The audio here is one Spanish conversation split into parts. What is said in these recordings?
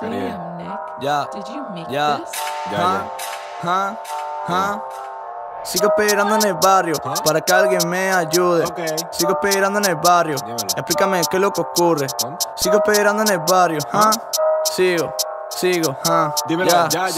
Damn, Nick. Ya, Did you make ya, this? ja, ja, ja. Sigo esperando en el barrio para que alguien me ayude. Ok. Sigo esperando en el barrio. Dímelo. Explícame qué es lo que ocurre. Sigo esperando en el barrio. ja. Sigo, sigo, ja. Dímelo, ya, ya,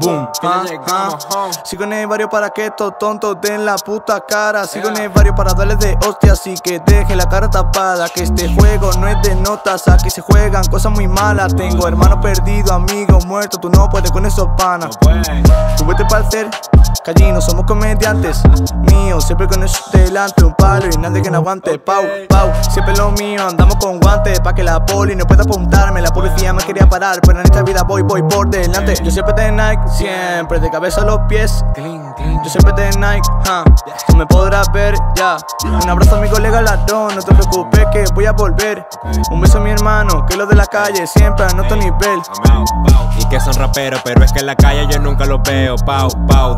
boom, home. Sigo en el barrio para que estos tontos den la puta cara. Sigo en el barrio para darles de hostia, así que dejen la cara tapada. Que este juego no es de notas, aquí se juegan cosas muy malas. Tengo hermanos perdidos, amigos muertos, tú no puedes con esos panas. No puede. Tú vete pa'l ser, callino, somos comediantes míos, siempre con eso delante, un palo y nadie que no aguante. Pau, pau, siempre lo mío, andamos con guantes, pa' que la poli no pueda apuntarme. La policía me quería parar, pero en esta vida voy, voy por delante. Yo siempre de Nike, siempre de cabeza a los pies. Yo siempre de Nike, ja, tú me podrás ver, ya. Un abrazo a mi colega ladrón, no te preocupes que voy a volver. Un beso a mi hermano, que los de la calle siempre a otro nivel. Y que son raperos, pero es que en la calle yo nunca los veo. Pau,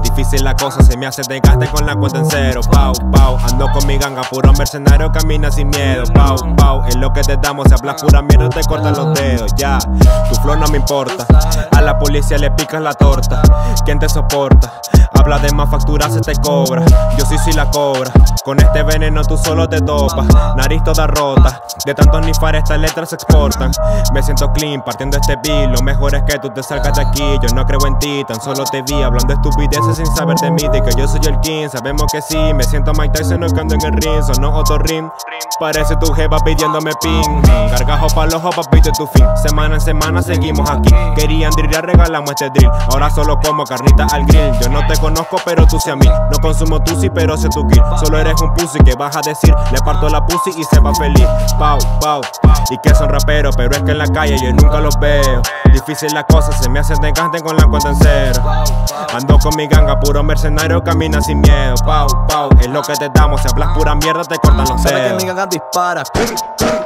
difícil la cosa, se me hace desgaste con la cuenta en cero. Pau, pau, ando con mi ganga, puro mercenario, camina sin miedo. Pau, pau, es lo que te damos, si hablas pura mierda te cortan los dedos. Ya, tu flow no me importa. A la policía le picas la torta. ¿Quién te soporta? Habla de más factura, se te cobra. Yo sí sí la cobra. Con este veneno tú solo te topas. Nariz toda rota. De tantos nifar estas letras se exportan. Me siento clean partiendo este beat. Lo mejor es que tú te salgas de aquí. Yo no creo en ti, tan solo te vi hablando estupideces sin saber de mí. De que yo soy el king, sabemos que sí. Me siento Mike Tyson no ando en el ring. Sonó otro ring. Parece tu jeva pidiéndome ping. Gargajo pa' los ojos, papito, tu fin. Semana en semana seguimos aquí. Querían drill, regalamos este drill. Ahora solo como carnita al grill. Yo no te conozco, pero tú sí a mí. No consumo tu sí, pero sé tu kill. Solo eres un pussy que vas a decir. Le parto la pussy y se va feliz. Pau, pau. Y que son raperos, pero es que en la calle yo nunca los veo. Difícil la cosa, se me hacen desgaste con la cuenta en cero. Ando con mi ganga, puro mercenario, camina sin miedo. Pau, pau, es lo que te damos. Si hablas pura mierda, te cortan los Sabe que dedos. mi ganga dispara.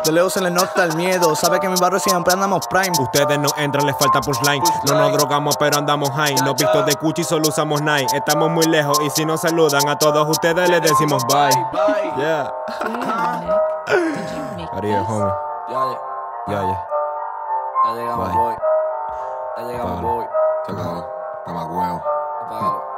De lejos se le nota el miedo. Sabe que en mi barrio siempre andamos prime. Ustedes no entran, les falta punchline. No nos drogamos, pero andamos high. No vistos de Gucci, solo usamos Nike. Estamos muy lejos y si nos saludan a todos ustedes les decimos bye. Yeah. Ariel, homie. Ya, ya, Ya, ya. ya llegamos, Bye. boy. Ya llegamos, boy. Se acabó. Mamá huevo. about